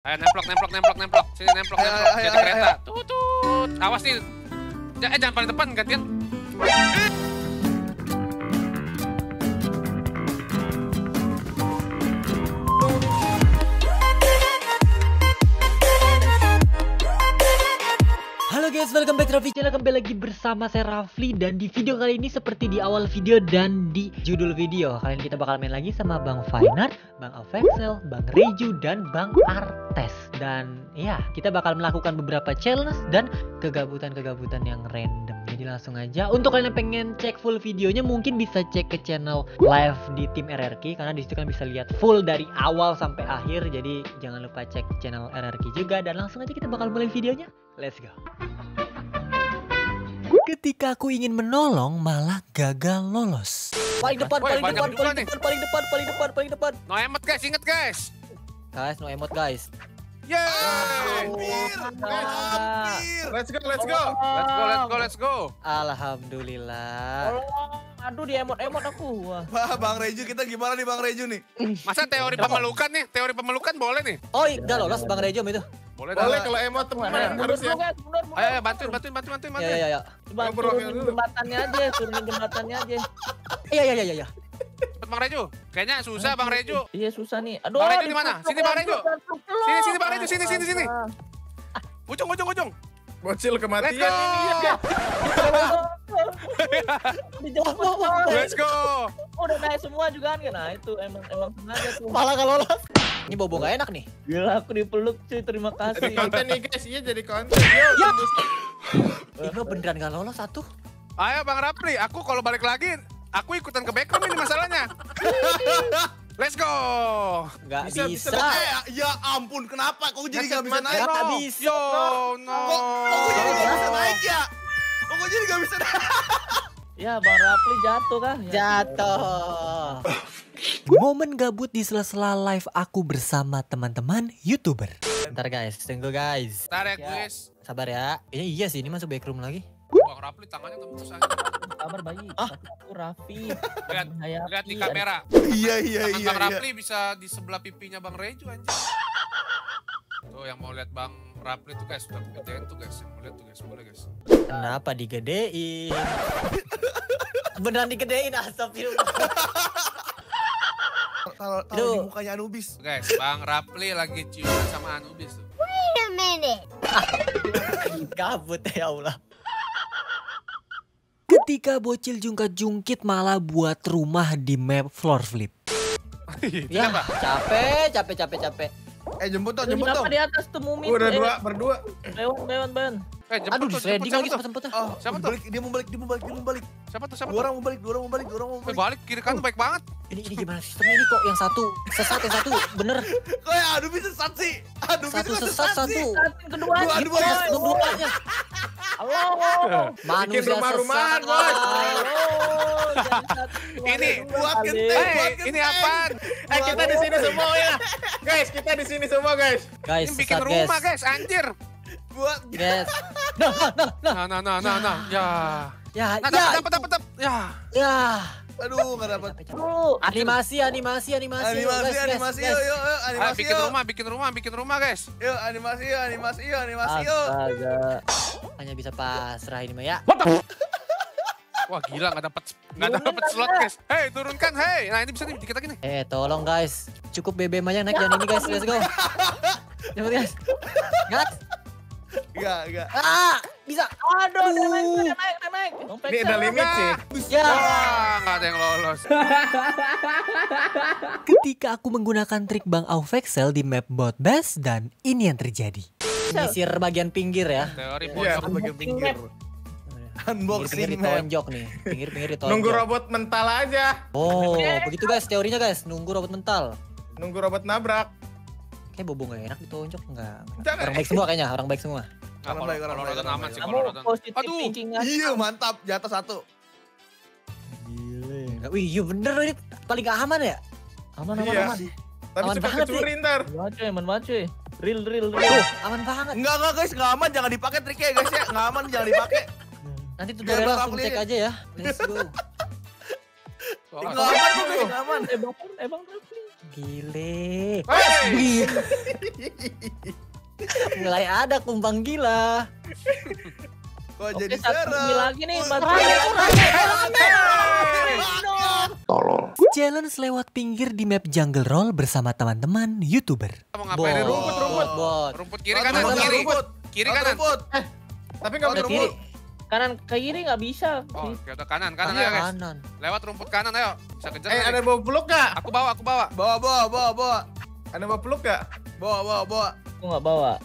Ayo nemplok, nemplok, nemplok, nemplok. Sini nemplok, nemplok. Jadi kereta. Tutut. Awas nih. Eh, jangan paling depan, gantian. Halo guys, welcome back to Raffi Channel. Kembali lagi bersama saya Rafli. Dan di video kali ini seperti di awal video dan di judul video Kali ini kita bakal main lagi sama Bang Fainar Bang Avexel, Bang Reju, dan Bang Artes. Dan ya, kita bakal melakukan beberapa challenge dan kegabutan-kegabutan yang random Jadi langsung aja, untuk kalian yang pengen cek full videonya Mungkin bisa cek ke channel live di tim RRQ Karena di situ kan bisa lihat full dari awal sampai akhir Jadi jangan lupa cek channel RRQ juga Dan langsung aja kita bakal mulai videonya Let's go Ketika aku ingin menolong malah gagal lolos. Paling depan, paling depan, paling nih. depan, paling depan, paling depan, paling depan. No emot guys, inget guys. Guys, no emot guys. Yeay. Hampir, hampir. Let's go, let's go. Let's go, let's go, let's go. Alhamdulillah. Aduh di emot-emot aku. Wah. Bang Reju kita gimana nih Bang Reju nih? Masa teori pemelukan nih? Teori pemelukan boleh nih? Oh, udah lolos Bang Rejom itu. Boleh Boleh dah. kalau emot teman harus ya. guys, mundur, mundur. Ayo, bantuin, bantuin, bantuin, bantuin, Ya, bantuin. ya, ya. Coba Ngobrol turunin dulu. jembatannya aja, turunin jembatannya aja. Iya, iya, iya, iya. Bang Reju. Kayaknya susah Bang Reju. Iya susah nih. Aduh. Bang Rejo di mana? Sini, Bang Rejo. Dipluk Sini, sini, lagi. Rejo, sini, sini, sini. Ujung, ujung, ujung. Bocil Let's kematian go. ya. Dijemput. Let's go. Udah naik semua juga kan? Nah itu emang emang sengaja tuh. Malah gak lolos. Ini bobo gak enak nih. Gila aku dipeluk cuy, terima Jadi kasih. konten nih guys, iya jadi konten. Yo, Ya. Ini beneran gak lolos satu. Ayo Bang Rapli, aku kalau balik lagi, aku ikutan ke backroom ini masalahnya. Let's go. Gak Bisa, bisa. bisa, Eh, ya ampun, kenapa? Kok jadi gak bisa naik? Gak No. bisa. Yo, no. Kok, kok gue jadi gak bisa naik ya? Kok gue jadi gak bisa naik? Ya Bang Rapli jatuh kah? Ya, Jatuh. Momen gabut di sela-sela live aku bersama teman-teman YouTuber. Bentar guys, tunggu guys. Ntar ya Ya. guys. Sabar ya. Ini iya sih, ini masuk backroom lagi. Bang Rapli tangannya tembus aja. Kabar bayi. Ah. Tapi Aku Raffi. Lihat, lihat di kamera. Iya, iya, iya. Bang iya. Rapli bisa di sebelah pipinya Bang Reju anjir. Tuh yang mau lihat Bang Rapli tuh guys, udah gedein tuh guys. Yang mau lihat tuh guys, boleh guys. Kenapa digedein? Beneran digedein astagfirullah. Taruh taruh di mukanya Anubis. Guys, Bang Rapli lagi ciuman sama Anubis tuh. Gabut ya Allah. Ketika bocil jungkat-jungkit malah buat rumah di map floor flip. Ya, capek, capek, capek, capek. Eh, jemput dong, jemput Kenapa dong. di atas tuh Mumi? Udah Eh, dua, berdua. Bewan, bewan, bewan. Eh, jemput Aduh, tuh, jemput, siapa lagi tuh? sempet-sempetnya. Oh, Siapa tuh? balik, dia mau balik, dia mau balik, dia mau balik. Siapa tuh? Siapa Dua orang mau balik, dua orang mau balik, dua orang mau Eh, balik. balik kiri kanan baik banget. Ini, ini gimana sistemnya ini kok yang satu sesat yang satu bener Kok ya Anubis sesat sih? Anubis satu sesat satu Satin keduanya. Dua, dua, Yes, dua. dua-duanya Halo. manusia rumah-rumahan, sesat. Bos. Satu, Ini buat genteng, Eh, buat ini apaan? Eh kita di sini semua ya. Guys, kita di sini semua guys. guys Ini bikin rumah guys guys, anjir. Buat guys nah nah nah nah Nah, nah, nah, nah, nah. Ya. ya Nah, ya dapat, dapat, dapat. Ya. ya Aduh, nggak dapat. Animasi animasi animasi Animasi, guys, guys, animasi, guys. yuk, yuk, Ayo, animasi, bikin yuk. rumah, bikin rumah, bikin rumah guys. Yuk, animasi, yuk, animasi, yuk, animasi, yuk. Astaga. hanya bisa pasrah ini mah ya Wah gila nggak dapat nggak dapat slot guys. Hei turunkan, hei. Nah ini bisa nih dikit lagi nih. eh tolong guys cukup BBM aja naik jangan ini guys let's go cepet guys gas Enggak, enggak. ah bisa Aduh, udah naik, udah naik, udah naik. Ini ada limit sih. ya Wah nggak ada yang lolos. Ketika aku menggunakan trik Bang Aufexel di map bot bass dan ini yang terjadi. Menyisir bagian pinggir ya. Teori Iya. pojok. Bagian pinggir. Pinggir-pinggir Unboxing map. ditonjok nih. Pinggir-pinggir ditonjok. Nunggu robot mental aja. Oh, begitu guys teorinya guys. Nunggu robot mental. Nunggu robot nabrak. Kayak bobo gak enak ditonjok enggak. Orang baik semua kayaknya, orang baik semua. Kalau baik, orang kalau baik, sih Kamu kalau Rodan. positif Aduh. Iya, mantap. Jatuh satu. Gile. Wih, iya bener ini paling gak aman ya? Aman, aman, Iya. aman. Tapi Aman suka banget, kecuri ntar. Aman cuy, aman banget cuy. Real, real, Tuh, real. aman banget. Enggak, enggak guys, enggak aman. Jangan dipakai triknya ya guys ya. Enggak aman, jangan dipakai. Nanti tutorial Bang langsung cek aja. ya. Let's go. Enggak aman enggak aman. Eh, eh, bang Rafli. Gile. Hey! Mulai ada kumbang gila. Kok Oke, jadi satu serem? lagi nih, Rame, lagi. Challenge lewat pinggir di map Jungle Roll bersama teman-teman YouTuber. Mau ngapain Bot, rumput? bot, bot. Rumput kiri Rumput, kanan rumput, kiri. rumput. Kiri Rumput, kanan. rumput. Tapi nggak Rumput, boleh Kiri, Kanan ke kiri nggak bisa. Oh, udah kanan, kanan kanan, ayo guys. kanan. Lewat rumput kanan ayo. Bisa kejar. Eh, ada bawa peluk nggak? Aku bawa, aku bawa. Bawa, bawa, bawa, bawa. Ada bawa peluk nggak? Bawa, bawa, bawa. Aku nggak bawa.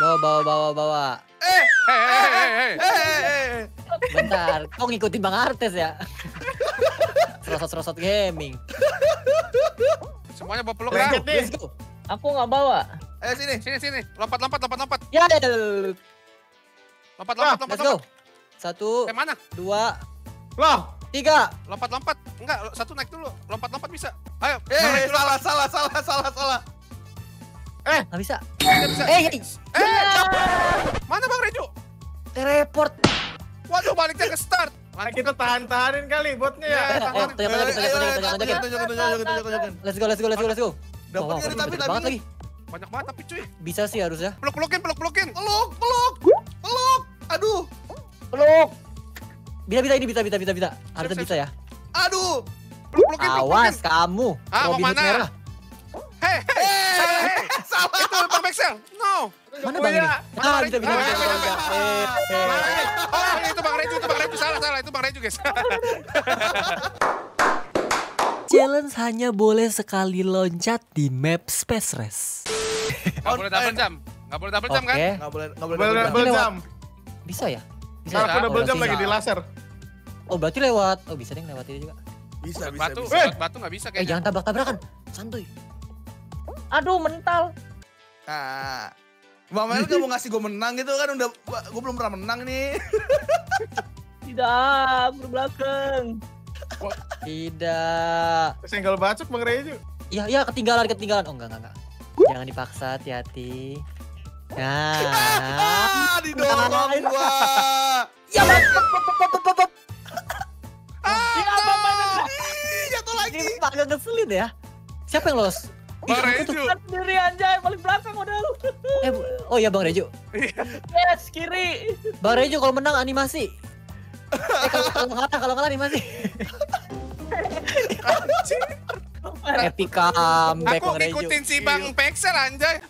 Bawa, bawa, bawa, bawa. Eh, hei, hei. eh, eh, eh. Bentar, kok ngikutin Bang Artes ya? Serosot-serosot gaming. Semuanya bawa peluk lah. Aku nggak bawa. Eh, sini. Sini, sini. Lompat, lompat, lompat, lompat. Ya, ya, ya. Lompat, lompat, lompat, lompat. Satu, Eh, mana? dua, Loh, tiga. Lompat, lompat. Enggak, satu naik dulu. Lompat, lompat bisa. Ayo. Eh, Reju, salah, salah, salah, salah, salah. Nggak bisa. Nggak bisa. Eh, Eh, mana Bang Reju? teleport. Waduh, baliknya ke start. nah kita tahan-tahanin kali botnya ya. Ya, Eh, tangan. tunjuk, tunjuk, tunjuk, tunjuk, tunjuk, tunjuk, tunjuk. tunjukin, tunjukin, tunjukin, tunjukin. Let's go, let's go, let's go, let's go. Dapat ini tapi, banget lagi. Banyak banget tapi cuy. Bisa sih harusnya. Peluk-pelukin, peluk-pelukin. Peluk, peluk, peluk. Aduh, Peluk. Bisa, bisa ini bisa, bisa, bisa, bisa. Harusnya bisa ya. aduh. Peluk-pelukin, Awas kamu. Ah, mau mana? merah. Hei, hei. Itu Maxel. No. Mana bang ini? Ah, bisa, bisa, bisa, bisa, bisa. Eh, eh. Oh, itu Bang Reju, itu Bang Reju. Salah, salah. Itu Bang Reju, guys. Challenge hanya boleh sekali loncat di map Space Race. Nggak boleh double jump. Nggak boleh double jump kan? Nggak boleh, nggak boleh. Double, jam. bisa ya? Bisa ya? aku Oh, double jam berarti lagi di laser. Oh, berarti lewat. Oh, bisa deh lewat ini juga. Bisa, bisa, batu, bisa. batu nggak bisa Eh, kayaknya. jangan tabrak-tabrakan. Santuy. Aduh, mental. Ah. Bang Mel gak mau ngasih gue menang gitu kan udah gue belum pernah menang nih. Tidak, berbelakang. Tidak. Senggol bacok Bang Reju. Iya, iya ketinggalan, ketinggalan. Oh, enggak, enggak, enggak. Jangan dipaksa, hati-hati. Nah. Ah, didorong gua. Ya, pop, pop, pop. Ih, jatuh lagi. Ini agak ngeselin ya. Siapa yang lolos? Bang Ih, Reju. Kan sendiri anjay, paling belakang udah lu. Eh, oh iya Bang Rejo. Yes, kiri. Bang Rejo kalau menang animasi. Eh kalau kalau kalah kalau kalah animasi. Epic comeback Aku Bang Rejo. ngikutin si Bang Pexel anjay.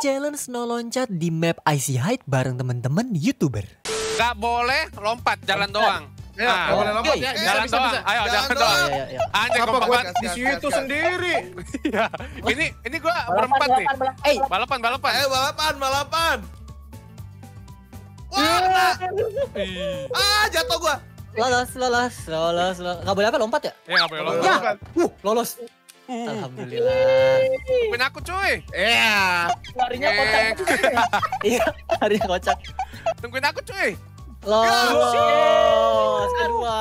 Challenge no loncat di map Icy Height bareng teman-teman YouTuber. Gak boleh lompat, jalan doang. Ya, Ah. boleh lompat ya. Bisa, Jalan bisa, doang. bisa. Ayo, Jalan doang. Iya, iya, iya. Apa kompak banget. di situ gas. sendiri? Iya. Ini ini gua berempat nih. balapan, balapan. Eh, Balapan, balapan. Ayo balapan, balapan. Wah, kena. Ah jatuh gua. lolos, lolos, lolos, lolos. Gak boleh apa lompat ya? Ya nggak boleh lompat. Ya. Uh, lolos. Uh, Alhamdulillah. Tungguin aku cuy. Iya. Larinya kocak. Iya, harinya kocak. Tungguin aku cuy. Lolos kedua.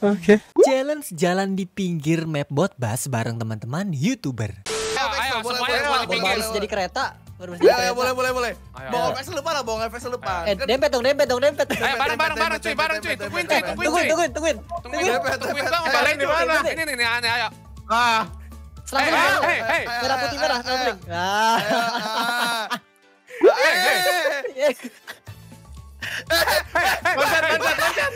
Oke. Challenge jalan di pinggir map bot bus bareng teman-teman YouTuber. Ayo, ayo, boleh, semuanya di boleh, pinggir. Jadi kereta. Ya, ya, kereta. boleh, boleh, boleh. Bawa. FS depan lah, bawa FS depan. Eh, dempet dong, dempet dong, dempet. Ayo bareng bareng bareng cuy, bareng cuy. Tungguin cuy, tungguin Tungguin, cuy. tungguin, tungguin. Tungguin, Tungguin. tungguin Eh, balik di mana? Ini nih, nih aneh, ayo. Ah, Selamat Eh, eh, eh, eh. Merah putih merah, traveling. Ah. Eh, eh, eh, eh. Loncat, loncat, loncat.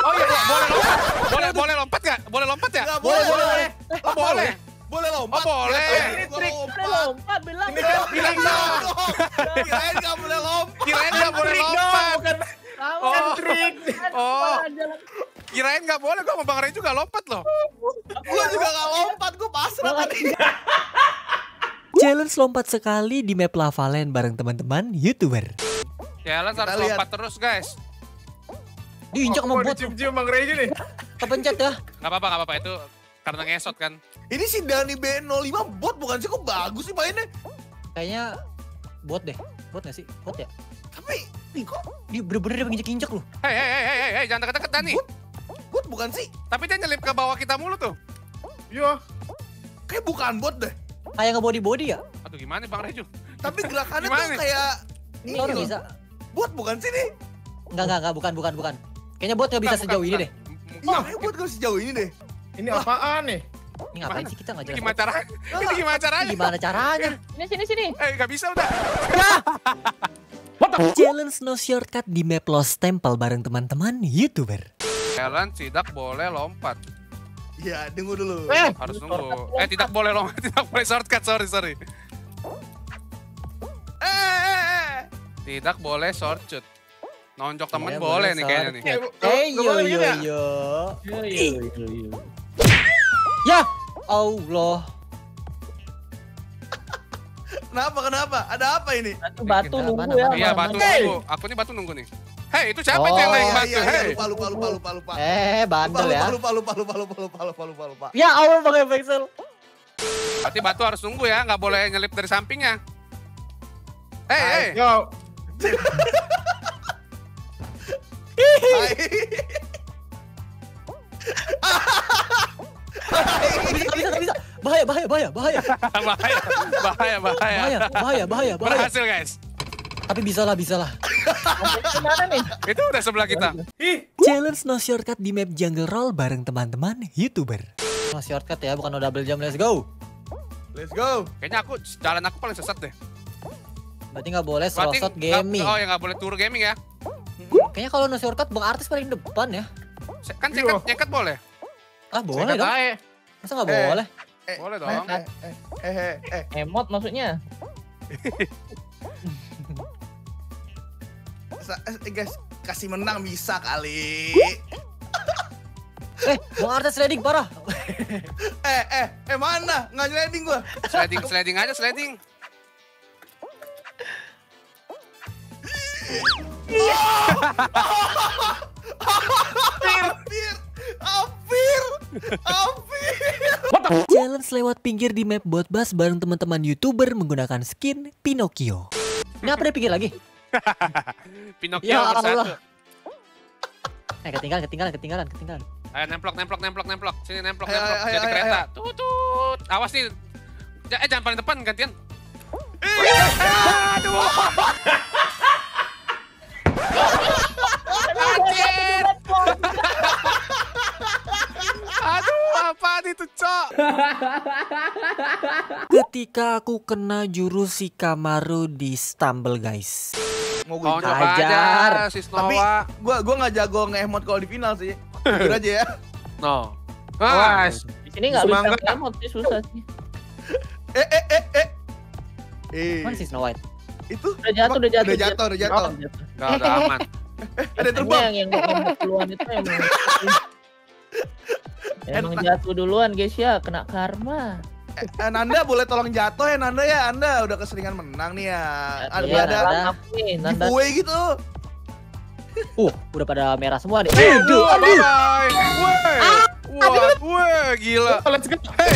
Oh iya, bo- boleh lompat. Boleh, boleh lompat nggak? Boleh lompat ya? Boleh, boleh. Oh, boleh. Boleh lompat. Oh, boleh. Ini trik, lompat. boleh lompat bilang. Ini kan bilang dong. Kirain nggak boleh lompat. Kirain nggak boleh lompat. bukan Tahu. Oh. trik. Oh. Kirain nggak boleh, gua mau Bang Ray juga lompat loh. Gua juga nggak lompat, gua pasrah tadi. Challenge lompat sekali di map Lava Land bareng teman-teman YouTuber. Challenge harus lihat. lompat terus guys. Diinjak sama Mau bot, dicium-cium Bang Reju nih. kepencet ya. Nggak apa-apa, nggak apa-apa itu karena ngesot kan. Ini si Dani B05 bot bukan sih? Kok bagus sih mainnya? Kayaknya bot deh. Bot gak sih? Bot ya? Tapi, nih kok Dia bener-bener dia menginjek-injek loh. Hei, hei, hei, hei, hei, jangan deket-deket Dani. bot bukan sih? Tapi dia nyelip ke bawah kita mulu tuh. Yo, Kayak bukan bot deh. Kayak nge-body-body ya? Aduh gimana Bang Reju? Tapi gerakannya tuh kayak Ini bisa. Bot bukan sih nih? Enggak, enggak, enggak, bukan, bukan, bukan. Kayaknya bot gak bisa Bukan, sejauh bukan, ini deh. Iya, kayak bot gak sejauh ini deh. ini apaan nih? Ini ngapain sih kita nggak Ini jelas? gimana caranya? Ini gimana caranya? Gimana caranya? Sini sini sini. Eh, gak bisa udah. Challenge no shortcut di map Lost Temple bareng teman-teman YouTuber. Kalian tidak boleh lompat. Iya, tunggu dulu. Eh, Harus nunggu. Eh, tidak boleh lompat. Tidak boleh shortcut. Sorry, sorry. Tidak boleh shortcut. Nonjok temen Iya, boleh nih kayaknya nih. Eh, Eh yo yo ya? yo. Yo yo yo yo. Ya Allah. Kenapa, kenapa? Ada apa ini? Batu batu nunggu ya. Iya, batu mana. nunggu. Aku nih batu nunggu nih. Hei, itu siapa Oh, itu yang lagi Iya, batu? iya, iya, Hei. lupa, lupa, lupa, lupa, lupa. Eh bandel lupa, ya. lupa, lupa, lupa, lupa, lupa, lupa, lupa, lupa. Ya Allah pakai pixel. Berarti batu harus nunggu ya, nggak boleh nyelip dari sampingnya. Hei, hei. Yo. Bisa bisa bisa. Bahaya bahaya bahaya bahaya. bahaya, bahaya, bahaya. Bahaya bahaya bahaya bahaya. Berhasil guys. Tapi bisa lah bisa lah. Nih? Itu udah sebelah kita. Challenge no shortcut di map Jungle Roll bareng teman-teman YouTuber. No shortcut ya, bukan no double jump. Let's go. Let's go. Kayaknya aku jalan aku paling sesat deh. Berarti nggak boleh Berarti slot gaming. Oh ya nggak boleh tour gaming ya. Kayaknya kalau no shortcut Bang Artis paling depan ya. Kan cekat, cekat boleh. Ah boleh dong. Ae. Masa nggak Eh. boleh? Eh, Boleh eh, dong. Eh, eh, eh, eh, eh. Emot maksudnya. Eh, guys, kasih menang bisa kali. Eh, Bang Artis sliding parah. Eh, eh, eh mana? Nggak sliding gua. Sliding, sliding aja, sliding. Hampir, hampir, hampir. Challenge lewat pinggir di map bot bus bareng teman-teman YouTuber menggunakan skin Pinocchio. Apa deh pinggir lagi? Pinocchio Ya bersatu. Allah. Eh ketinggalan, ketinggalan, ketinggalan, ketinggalan. Ayo nemplok, nemplok, nemplok, nemplok. Sini nemplok, Ayo, nemplok. ayo, Jadi ayo, kereta. Tutut. Awas nih. Eh jangan paling depan gantian. Anjir. Apa itu, Cok? Ketika aku kena jurus si Kamaru di stumble guys. Mau gue coba Hajar. aja, si Tapi gua gua nggak jago nge-emot kalau di final sih. Jujur aja ya. No. Ah, Awas. Di sini nggak bisa Semangga. emot sih susah sih. Eh, eh, eh, eh. Eh, Mana sih Snow White? itu Udah jatuh, udah jatuh. udah jatuh, udah jatuh. Gak ada aman. Ada yang terbang. Yang yang duluan itu emang. Emang jatuh duluan guys ya, kena karma. Eh, Nanda boleh tolong jatuh ya Nanda ya. Anda udah keseringan menang nih ya. Ada Iya, ada Nanda. giveaway gitu. Uh, udah pada merah semua nih. Aduh. Woi. Wah, woi, gila. Let's go. Hey,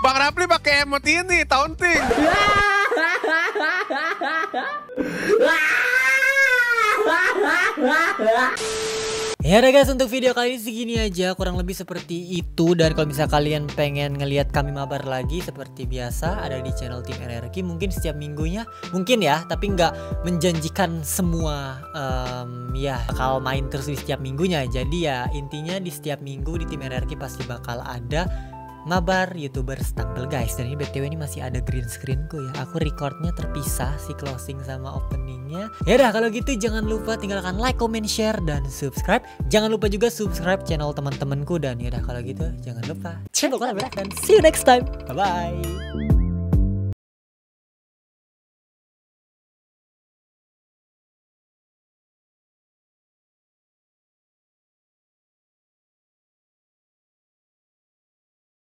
Bang Rapli pakai emot ini, taunting. Ya udah guys untuk video kali ini segini aja kurang lebih seperti itu. Dan kalau misalnya kalian pengen ngelihat kami mabar lagi seperti biasa ada di channel tim RRQ mungkin setiap minggunya mungkin ya tapi nggak menjanjikan semua em, ya bakal main terus di setiap minggunya. Jadi ya intinya di setiap minggu di tim RRQ pasti bakal ada mabar youtuber stumble guys. Dan ini btw ini masih ada green screenku ya. Aku recordnya terpisah si closing sama openingnya. Ya udah kalau gitu jangan lupa tinggalkan like comment share dan subscribe. Jangan lupa juga subscribe channel teman-temanku. Dan ya udah kalau gitu jangan lupa. Channel dan see you next time. Bye bye